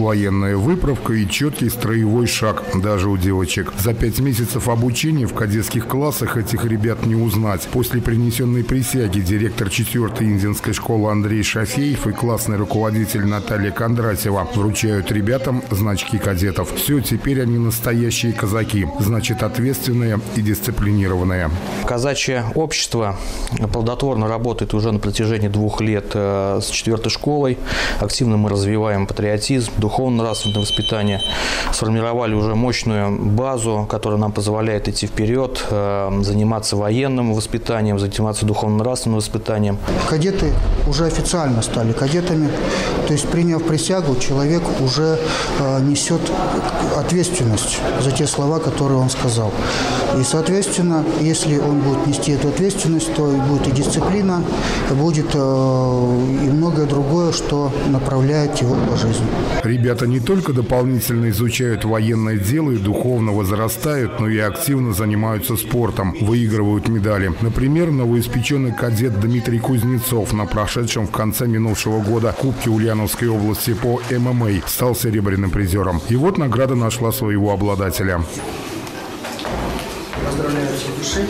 Военная выправка и четкий строевой шаг даже у девочек. За пять месяцев обучения в кадетских классах этих ребят не узнать. После принесенной присяги директор 4-й индинской школы Андрей Шафеев и классный руководитель Наталья Кондратьева вручают ребятам значки кадетов. Все, теперь они настоящие казаки. Значит, ответственные и дисциплинированные. Казачье общество плодотворно работает уже на протяжении двух лет э, с четвертой школой. Активно мы развиваем патриотизм, духовно-нравственное воспитание. Сформировали уже мощную базу, которая нам позволяет идти вперед, э, заниматься военным воспитанием, заниматься духовно-нравственным воспитанием. Кадеты уже официально стали кадетами, то есть приняв присягу, человек уже э, несет ответственность за те слова, которые он сказал. И, соответственно, если он будет нести эту ответственность, то будет и дисциплина, будет э, и многое другое, что направляет его по жизни. Ребята не только дополнительно изучают военное дело и духовно возрастают, но и активно занимаются спортом, выигрывают медали. Например, новоиспеченный кадет Дмитрий Кузнецов на прошедшем в конце минувшего года Кубке Ульяновской области по ММА стал серебряным призером. И вот награда нашла своего обладателя. Поздравляю всех души.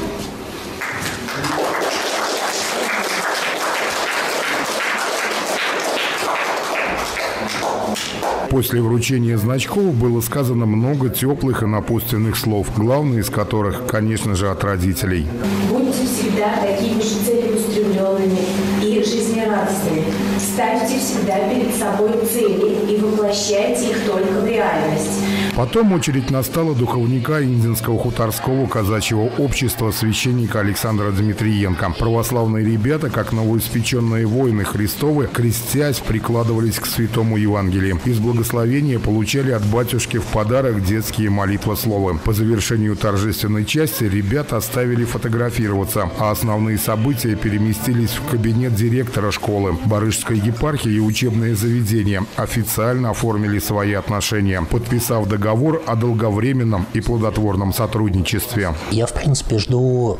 После вручения значков было сказано много теплых и напутственных слов, главное из которых, конечно же, от родителей. Будьте всегда такими же целеустремленными и жизнерадостными. Ставьте всегда перед собой цели и воплощайте их только в реальность. Потом очередь настала духовника Индинского хуторского казачьего общества священника Александра Дмитриенко. Православные ребята, как новоиспеченные воины Христовы, крестясь, прикладывались к святому Евангелию. Из благословения получали от батюшки в подарок детские молитвословы. По завершению торжественной части ребята оставили фотографироваться, а основные события переместились в кабинет директора школы. Барышская епархия и учебные заведения официально оформили свои отношения, подписав договор о долговременном и плодотворном сотрудничестве. Я, в принципе, жду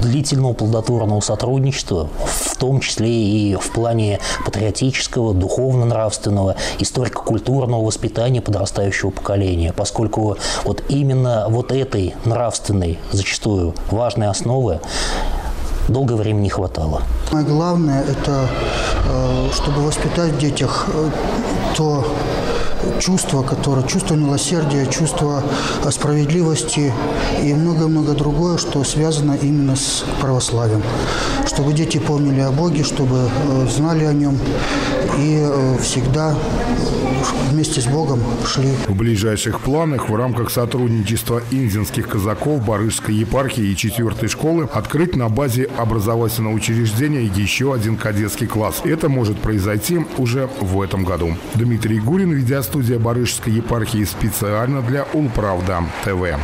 длительного плодотворного сотрудничества, в том числе и в плане патриотического, духовно-нравственного, историко-культурного воспитания подрастающего поколения, поскольку вот именно вот этой нравственной, зачастую важной основы долгое время не хватало. Самое главное – это э, чтобы воспитать в детях э, то чувство, которое, чувство милосердия, чувство справедливости и много-много другое, что связано именно с православием. Чтобы дети помнили о Боге, чтобы э, знали о Нем и э, всегда вместе с Богом шли. В ближайших планах в рамках сотрудничества индинских казаков Барышской епархии и 4 школы открыть на базе образовательного учреждения еще один кадетский класс. Это может произойти уже в этом году. Дмитрий Гурин, видеостудия Барышской епархии специально для Улправда ТВ.